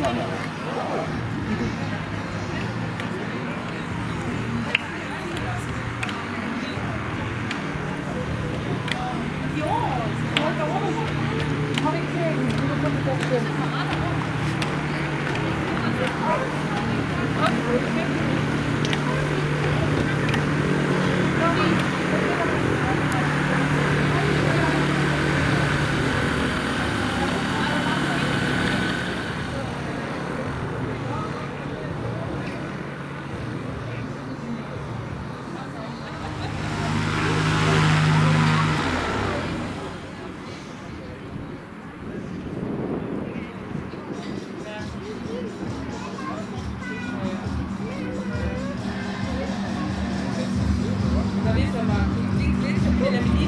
Ja, ich wollte auch. Habe ich gesehen. Ele é menino.